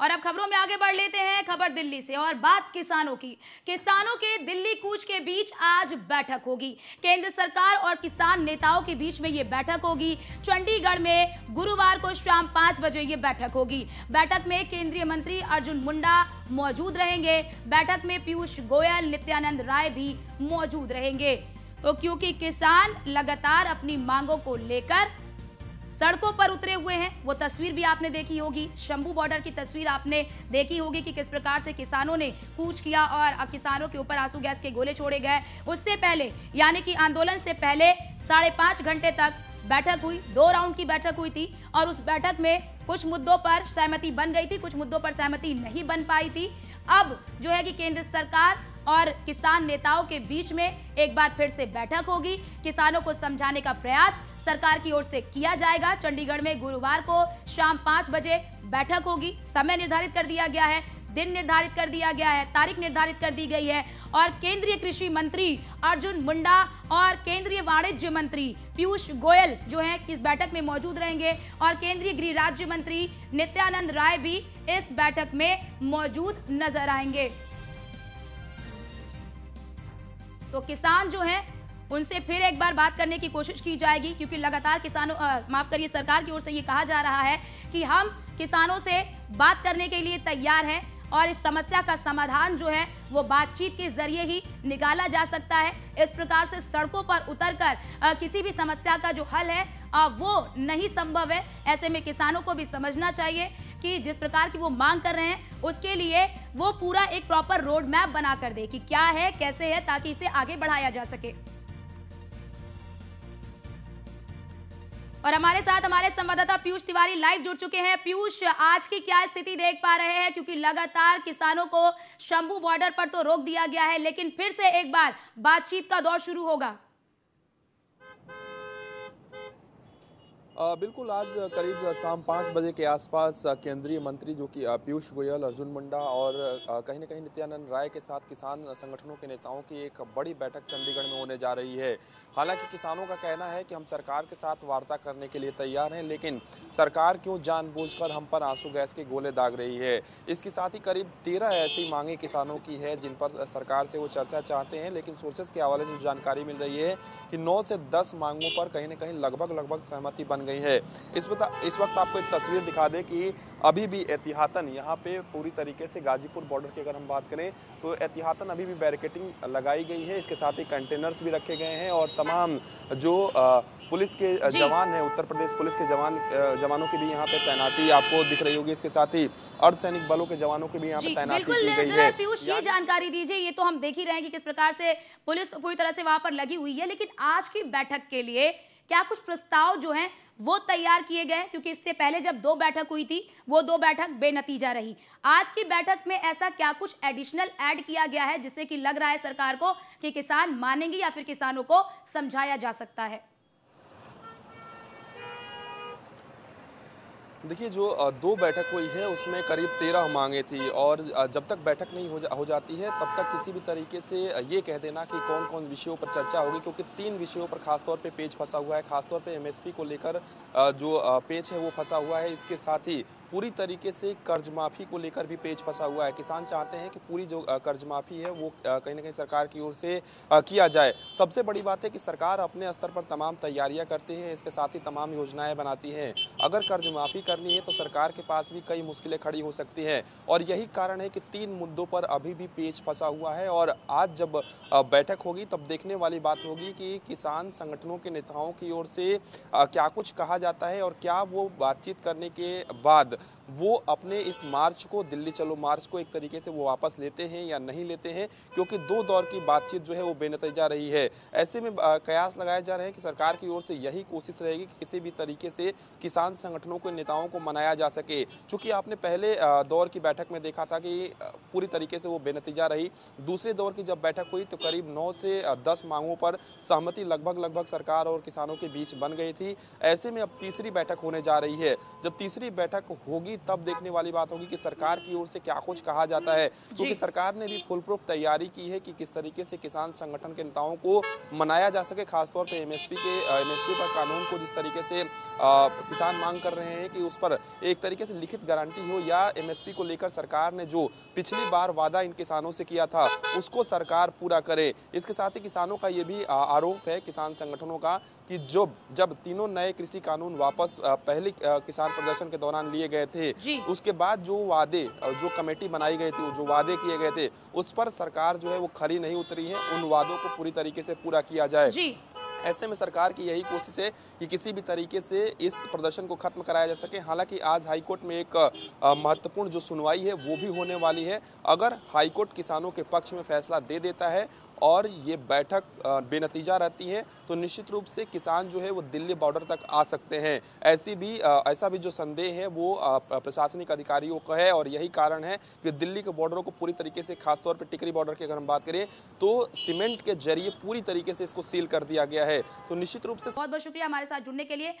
और अब खबरों में आगे बढ़ लेते हैं खबर दिल्ली से और बात किसानों की। किसानों के दिल्ली कूच के बीच आज बैठक होगी। केंद्र सरकार और किसान नेताओं के बीच में ये बैठक होगी। चंडीगढ़ में गुरुवार को शाम पाँच बजे ये बैठक होगी। बैठक में केंद्रीय मंत्री अर्जुन मुंडा मौजूद रहेंगे। बैठक में पीयूष गोयल, नित्यानंद राय भी मौजूद रहेंगे। तो क्योंकि किसान लगातार अपनी मांगों को लेकर सड़कों पर उतरे हुए हैं। वो तस्वीर भी आपने देखी होगी। शंभू बॉर्डर की तस्वीर आपने देखी होगी कि किस प्रकार से किसानों ने कूच किया और किसानों के ऊपर आँसू गैस के गोले छोड़े गए। उससे पहले, यानी कि आंदोलन से पहले साढ़े पाँच घंटे तक बैठक हुई। दो राउंड की बैठक हुई थी और उस बैठक में कुछ मुद्दों पर सहमति बन गई थी, कुछ मुद्दों पर सहमति नहीं बन पाई थी। अब जो है कि केंद्र सरकार और किसान नेताओं के बीच में एक बार फिर से बैठक होगी। किसानों को समझाने का प्रयास सरकार की ओर से किया जाएगा। चंडीगढ़ में गुरुवार को शाम पाँच बजे बैठक होगी। समय निर्धारित कर दिया गया है, दिन निर्धारित कर दिया गया है, तारीख निर्धारित कर दी गई है। और केंद्रीय कृषि मंत्री अर्जुन मुंडा और केंद्रीय वाणिज्य मंत्री पीयूष गोयल जो है, इस बैठक में मौजूद रहेंगे। और केंद्रीय गृह राज्य मंत्री नित्यानंद राय भी इस बैठक में मौजूद नज़र आएँगे। तो किसान जो है, उनसे फिर एक बार बात करने की कोशिश की जाएगी, क्योंकि लगातार किसानों माफ़ करिए, सरकार की ओर से ये कहा जा रहा है कि हम किसानों से बात करने के लिए तैयार हैं और इस समस्या का समाधान जो है, वो बातचीत के ज़रिए ही निकाला जा सकता है। इस प्रकार से सड़कों पर उतरकर किसी भी समस्या का जो हल है वो नहीं संभव है। ऐसे में किसानों को भी समझना चाहिए कि जिस प्रकार की वो मांग कर रहे हैं, उसके लिए वो पूरा एक प्रॉपर रोड मैप बना कर दे कि क्या है, कैसे है, ताकि इसे आगे बढ़ाया जा सके। और हमारे साथ हमारे संवाददाता पीयूष तिवारी लाइव जुड़ चुके हैं। पीयूष, आज की क्या स्थिति देख पा रहे हैं? क्योंकि लगातार किसानों को शंभू बॉर्डर पर तो रोक दिया गया है, लेकिन फिर से एक बार बातचीत का दौर शुरू होगा। बिल्कुल आज करीब शाम पाँच बजे के आसपास केंद्रीय मंत्री जो कि पीयूष गोयल, अर्जुन मुंडा और कहीं ना कहीं नित्यानंद राय के साथ किसान संगठनों के नेताओं की एक बड़ी बैठक चंडीगढ़ में होने जा रही है। हालाँकि किसानों का कहना है कि हम सरकार के साथ वार्ता करने के लिए तैयार हैं, लेकिन सरकार क्यों जानबूझकर हम पर आँसू गैस के गोले दाग रही है? इसके साथ ही करीब तेरह ऐसी मांगे किसानों की है, जिन पर सरकार से वो चर्चा चाहते हैं, लेकिन सोर्सेस के हवाले से जानकारी मिल रही है कि नौ से दस मांगों पर कहीं ना कहीं लगभग लगभग सहमति बन गई है। इस वक्त इस वक्त आपको एक तस्वीर दिखा दे कि अभी भी एहतियातन यहाँ पे पूरी तरीके से गाजीपुर बॉर्डर की अगर हम बात करें तो एहतियातन अभी भी बैरिकेटिंग लगाई गई है। इसके साथ ही कंटेनर्स भी रखे गए हैं और तमाम जो पुलिस के जवान हैं उत्तर प्रदेश पुलिस के जवान जवानों की भी यहाँ पे तैनाती आपको दिख रही होगी। इसके साथ ही अर्धसैनिक बलों के जवानों की भी यहाँ पे तैनाती की गई है। पीयूष ये जानकारी दीजिए ये तो हम देख ही रहे हैं कि किस प्रकार से पुलिस तो पूरी तरह से वहाँ पर लगी हुई है लेकिन आज की बैठक के लिए क्या कुछ प्रस्ताव जो हैं वो तैयार किए गए? क्योंकि इससे पहले जब दो बैठक हुई थी, वो दो बैठक बेनतीजा रही। आज की बैठक में ऐसा क्या कुछ एडिशनल ऐड किया गया है, जिससे कि लग रहा है सरकार को कि किसान मानेंगे या फिर किसानों को समझाया जा सकता है? देखिए जो दो बैठक हुई है उसमें करीब तेरह मांगे थी और जब तक बैठक नहीं हो, जा, हो जाती है तब तक किसी भी तरीके से ये कह देना कि कौन कौन विषयों पर चर्चा होगी क्योंकि तीन विषयों पर खासतौर पे पेज फंसा हुआ है। खासतौर पे एमएसपी को लेकर जो पेज है वो फंसा हुआ है। इसके साथ ही पूरी तरीके से कर्ज माफ़ी को लेकर भी पेज फंसा हुआ है। किसान चाहते हैं कि पूरी जो कर्ज माफ़ी है वो कहीं ना कहीं सरकार की ओर से किया जाए। सबसे बड़ी बात है कि सरकार अपने स्तर पर तमाम तैयारियाँ करती है, इसके साथ ही तमाम योजनाएँ बनाती हैं। अगर कर्ज माफ़ी करनी है तो सरकार के पास भी कई मुश्किलें खड़ी हो सकती हैं। और यही कारण है कि तीन मुद्दों पर अभी भी पेज फंसा हुआ है और आज जब बैठक होगी तब देखने वाली बात होगी कि किसान संगठनों के नेताओं की ओर से क्या कुछ कहा जाता है और क्या वो बातचीत करने के बाद वो अपने इस मार्च को, दिल्ली चलो मार्च को एक तरीके से वो वापस लेते हैं या नहीं लेते हैं, क्योंकि दो दौर की बातचीत जो है वो बेनतीजा रही है। ऐसे में कयास लगाए जा रहे हैं कि सरकार की ओर से यही कोशिश रहेगी कि किसी भी तरीके से किसान संगठनों के, नेताओं को मनाया जा सके। चूँकि आपने पहले दौर की बैठक में देखा था कि पूरी तरीके से वो बेनतीजा रही। दूसरे दौर की जब बैठक हुई तो करीब नौ से दस मांगों पर सहमति लगभग लगभग सरकार और किसानों के बीच बन गई थी। ऐसे में अब तीसरी बैठक होने जा रही है। जब तीसरी बैठक होगी तब देखने वाली बात होगी कि सरकार की ओर से क्या कुछ कहा जाता है। क्योंकि सरकार ने भी फुल प्रूफ तैयारी की है कि किस तरीके से किसान संगठन के नेताओं को मनाया जा सके खासतौर पर एमएसपी के एमएसपी पर कानून को जिस तरीके से आ, किसान मांग कर रहे हैं कि उस पर एक तरीके से लिखित गारंटी हो या एमएसपी को लेकर सरकार ने जो पिछली बार वादा इन किसानों से किया था उसको सरकार पूरा करे। इसके साथ ही किसानों का ये भी आरोप है किसान संगठनों का कि जो जब तीनों नए कृषि कानून वापस पहले किसान प्रदर्शन के दौरान लिए गए थे। उसके बाद जो वादे जो कमेटी बनाई गई थी जो वादे किए गए थे उस पर सरकार जो है वो खरी नहीं उतरी है। उन वादों को पूरी तरीके से पूरा किया जाए। ऐसे में सरकार की यही कोशिश है कि किसी भी तरीके से इस प्रदर्शन को खत्म कराया जा सके। हालाँकि आज हाईकोर्ट में एक महत्वपूर्ण जो सुनवाई है वो भी होने वाली है। अगर हाईकोर्ट किसानों के पक्ष में फैसला दे देता है और ये बैठक बेनतीजा रहती है तो निश्चित रूप से किसान जो है वो दिल्ली बॉर्डर तक आ सकते हैं। ऐसी भी ऐसा भी जो संदेह है वो प्रशासनिक अधिकारियों का है और यही कारण है कि दिल्ली के बॉर्डरों को पूरी तरीके से, खासतौर पर टिकरी बॉर्डर की अगर हम बात करें तो सीमेंट के ज़रिए पूरी तरीके से इसको सील कर दिया गया है। तो निश्चित रूप से बहुत बहुत शुक्रिया हमारे साथ जुड़ने के लिए।